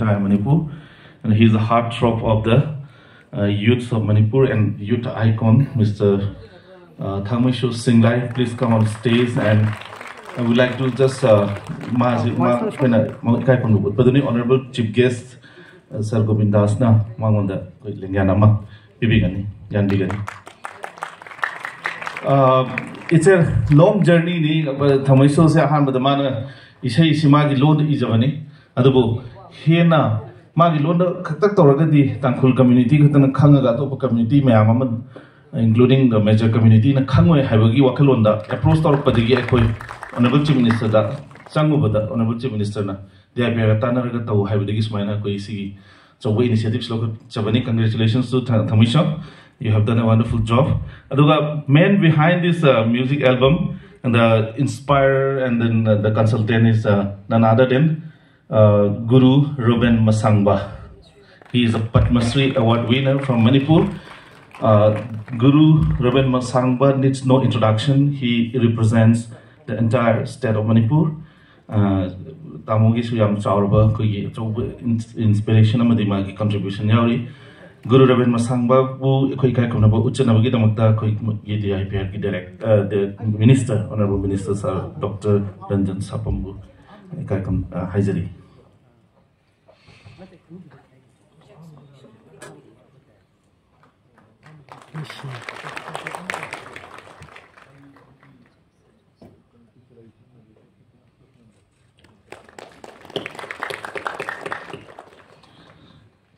entire Manipur. And he's the heartthrob of the uh, youth of Manipur and youth icon, Mr. Uh, Thangmishu Singlai. Please come on stage and I would like to just uh, honorable chief guest uh, Sir Govind Das na mangonda lengyan ama bibigani yan bigani. Uh, it's a long journey ni Thangmishu se ahan badamana isai simagi loan ijabani adubu hena magi loan khaktak tawragadi tangkhul community khatana khangaga to community mayam ama including the major community na khangoi haibagi wakalonda approach tawrpadigi ekoi honorable chief minister da changubada honorable chief minister na dia be tana raga taw haibagi smaina koi si chawa initiatives lo chabani congratulations to thamisha you have done a wonderful job aduga man behind this uh, music album and the inspire and then uh, the consultant is uh, none other than uh, Guru Ruben Masangba. He is a Padma Shri Award winner from Manipur. Uh, Guru Ruben Masangba needs no introduction. He represents the entire state of Manipur. Uh, Suyam Chaurba, inspiration amadi magi contribution yauri. Guru Ruben Masangba bu koi kai kuna ba uchana bagi damakta koi ye di IPR ki direct uh, the minister honorable minister sir Dr. Ranjan Sapambu kai kam uh, haizari.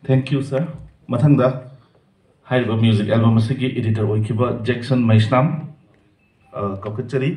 Thank you sir मथंग music album editor Jackson मैश्नाम कौकचरी